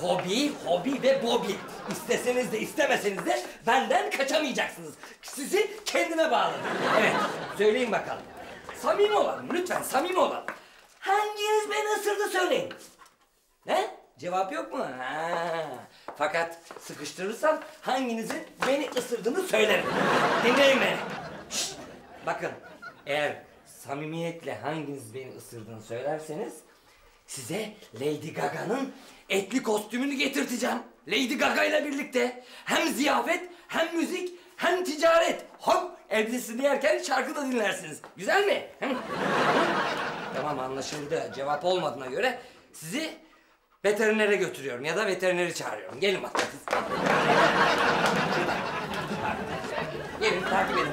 Fobi, hobi ve bobi. İsteseniz de istemeseniz de benden kaçamayacaksınız. Sizi kendime bağladım. Evet, söyleyin bakalım. Samimi olalım, lütfen samimi olalım. Hanginiz beni ısırdı söyleyin. Ne? Cevap yok mu? Ha. Fakat sıkıştırırsam hanginizin beni ısırdığını söylerim. Dinleyin beni. Şşt! Bakın, eğer samimiyetle hanginiz beni ısırdığını söylerseniz... ...size Lady Gaga'nın etli kostümünü getirteceğim. Lady Gaga ile birlikte. Hem ziyafet, hem müzik, hem ticaret. Hop! Elbisesini yerken şarkı da dinlersiniz. Güzel mi? Tamam anlaşıldı. Cevap olmadığına göre sizi veterinere götürüyorum ya da veterineri çağırıyorum. Gelin bak. Gelin takip edin.